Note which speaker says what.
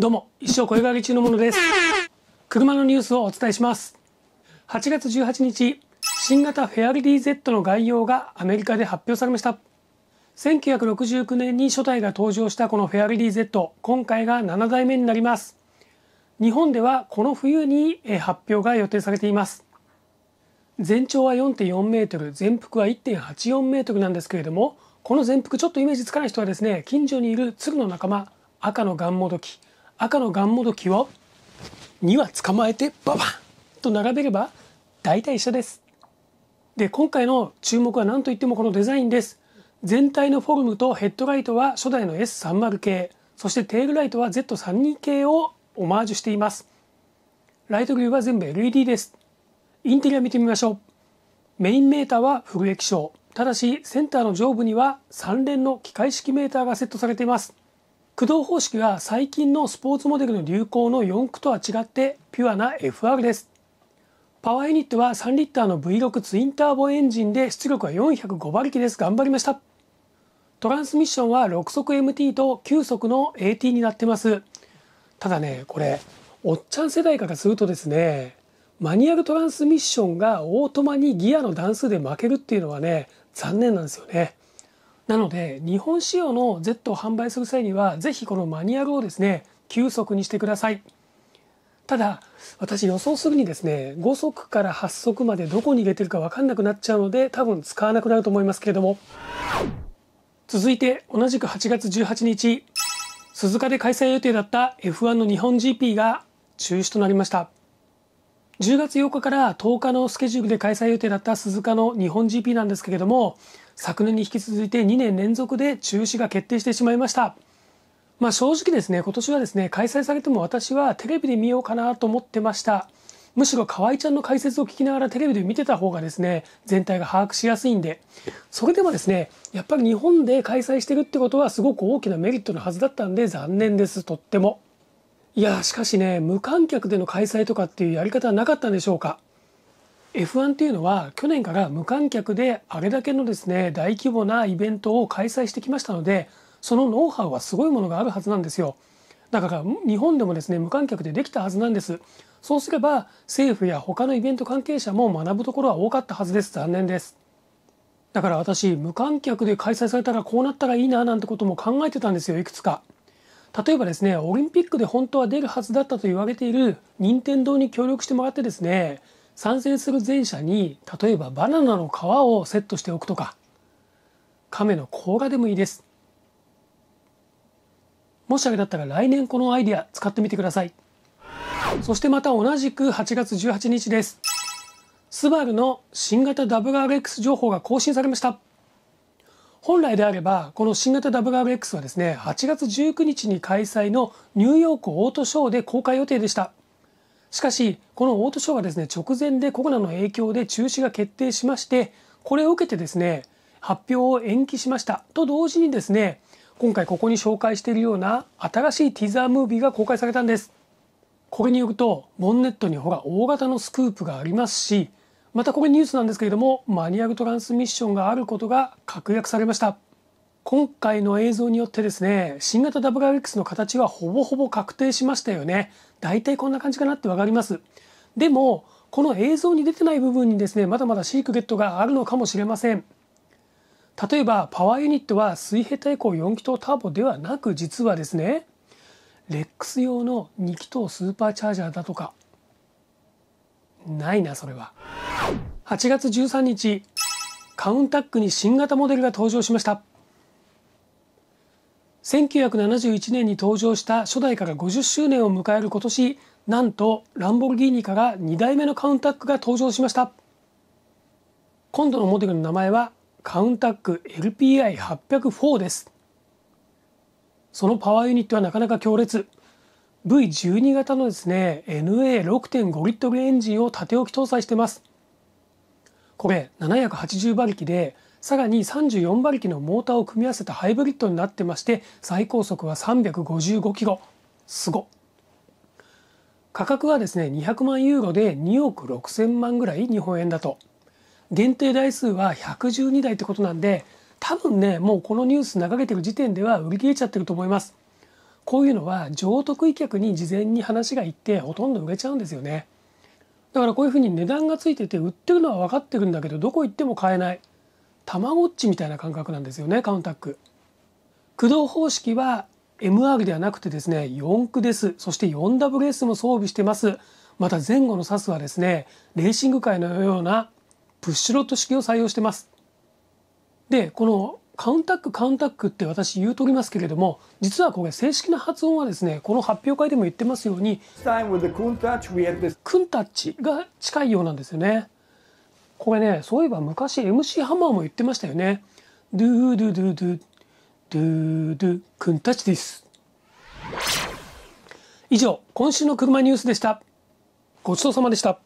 Speaker 1: どうも、一生声がけ中のものです。車のニュースをお伝えします。8月18日、新型フェアリディ Z の概要がアメリカで発表されました。1969年に初代が登場したこのフェアリディ Z、今回が7代目になります。日本ではこの冬に発表が予定されています。全長は4.4メートル、全幅は1.84メートルなんですけれども、この全幅ちょっとイメージつかない人はですね、近所にいる鶴の仲間、赤のガンモドキ、赤のガンモドキを2羽捕まえてババンと並べれば大体一緒です。で、今回の注目は何といってもこのデザインです。全体のフォルムとヘッドライトは初代の S30 系、そしてテールライトは Z32 系をオマージュしています。ライトグリルは全部 LED です。インテリア見てみましょう。メインメーターはフル液晶。ただし、センターの上部には3連の機械式メーターがセットされています。駆動方式は最近のスポーツモデルの流行の4駆とは違ってピュアな FR です。パワーユニットは3リッターの V6 ツインターボエンジンで出力は405馬力です。頑張りました。トランスミッションは6速 MT と9速の AT になってます。ただね、これ、おっちゃん世代からするとですね、マニュアルトランスミッションがオートマにギアの段数で負けるっていうのはね、残念なんですよね。なので、日本仕様の Z を販売する際には、ぜひこのマニュアルをですね、9速にしてください。ただ、私予想するにですね、5速から8速までどこに入れてるか分かんなくなっちゃうので、多分使わなくなると思いますけれども。続いて、同じく8月18日、鈴鹿で開催予定だった F1 の日本 GP が中止となりました。10月8日から10日のスケジュールで開催予定だった鈴鹿の日本 GP なんですけれども、昨年に引き続いて2年連続で中止が決定してしまいました。まあ正直ですね、今年はですね、開催されても私はテレビで見ようかなと思ってました。むしろ河合ちゃんの解説を聞きながらテレビで見てた方がですね、全体が把握しやすいんで、それでもですね、やっぱり日本で開催してるってことはすごく大きなメリットのはずだったんで残念です、とっても。いやしかしね無観客での開催とかっていうやり方はなかったんでしょうか F1 っていうのは去年から無観客であれだけのですね大規模なイベントを開催してきましたのでそのノウハウはすごいものがあるはずなんですよ。だから日本でもですね無観客でできたはずなんです。そうすれば政府や他のイベント関係者も学ぶところは多かったはずです。残念です。だから私無観客で開催されたらこうなったらいいななんてことも考えてたんですよいくつか。例えばですねオリンピックで本当は出るはずだったと言われている任天堂に協力してもらってですね参戦する前者に例えばバナナの皮をセットしておくとか亀の甲羅でもいいです。もしあれだったら来年このアイディア使ってみてください。そしてまた同じく8月18日です。スバルの新型 WRX 情報が更新されました。本来であればこの新型 WRX はですね8月19日に開催のニューヨークオートショーで公開予定でした。しかしこのオートショーがですね直前でコロナの影響で中止が決定しましてこれを受けてですね発表を延期しました。と同時にですね今回ここに紹介しているような新しいティザームービーが公開されたんです。これによるとボンネットにほら大型のスクープがありますしまたこれニュースなんですけれどもマニュアルトランスミッションがあることが確約されました。今回の映像によってですね新型 WRX の形はほぼほぼ確定しましたよね。大体こんな感じかなってわかります。でもこの映像に出てない部分にですねまだまだシークレットがあるのかもしれません。例えばパワーユニットは水平対向4気筒ターボではなく実はですねレックス用の2気筒スーパーチャージャーだとか。ないなそれは。8月13日カウンタックに新型モデルが登場しました。1971年に登場した初代から50周年を迎える今年なんとランボルギーニから2代目のカウンタックが登場しました。今度のモデルの名前はカウンタック LPI804 です。そのパワーユニットはなかなか強烈。V12 型のですね NA6.5 リットルエンジンを縦置き搭載してます。これ780馬力でさらに34馬力のモーターを組み合わせたハイブリッドになってまして最高速は355キロ。すご価格はですね200万ユーロで2億6000万ぐらい日本円だと。限定台数は112台ってことなんで多分ねもうこのニュース流れてる時点では売り切れちゃってると思います。こういうのは上得意客に事前に話がいってほとんど売れちゃうんですよね。だからこういうふうに値段がついてて売ってるのは分かってるんだけどどこ行っても買えない。たまごっちみたいな感覚なんですよねカウンタック。駆動方式は MR ではなくてですね4駆です。そして 4WS も装備してます。また前後のサスはですねレーシング界のようなプッシュロット式を採用してます。でこのカウンタックカウンタックって私言うとりますけれども実はこれ正式な発音はですねこの発表会でも言ってますようにクンタッチが近いようなんですよねこれねそういえば昔 MC ハマーも言ってましたよね。ドゥードゥドゥドゥドゥドゥくんたちです以上今週の車ニュースでしたごちそうさまでした